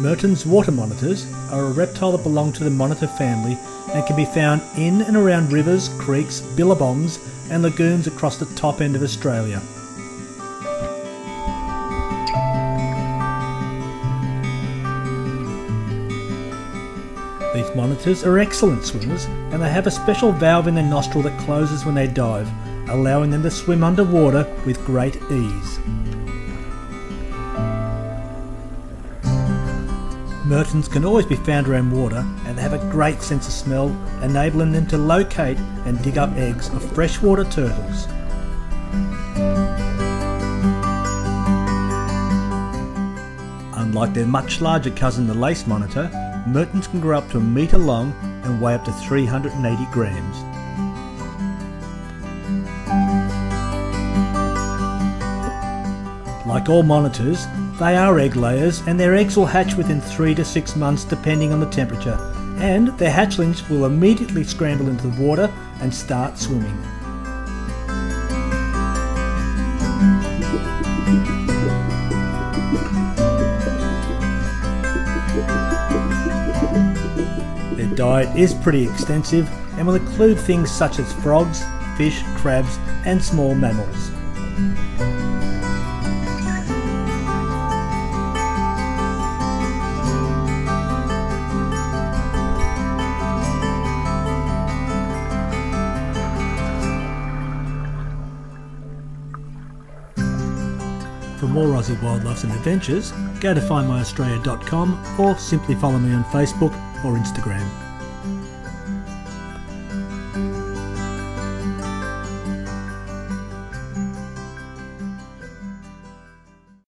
Mertens' water monitors are a reptile that belong to the monitor family and can be found in and around rivers, creeks, billabongs, and lagoons across the top end of Australia. These monitors are excellent swimmers and they have a special valve in their nostril that closes when they dive, allowing them to swim underwater with great ease. Mertens can always be found around water and they have a great sense of smell, enabling them to locate and dig up eggs of freshwater turtles. Unlike their much larger cousin the lace monitor, Mertens can grow up to a metre long and weigh up to 380 grams. Like all monitors, they are egg layers and their eggs will hatch within 3 to 6 months depending on the temperature, and their hatchlings will immediately scramble into the water and start swimming. Their diet is pretty extensive and will include things such as frogs, fish, crabs, and small mammals. For more Aussie wildlife and adventures, go to findmyaustralia.com or simply follow me on Facebook or Instagram.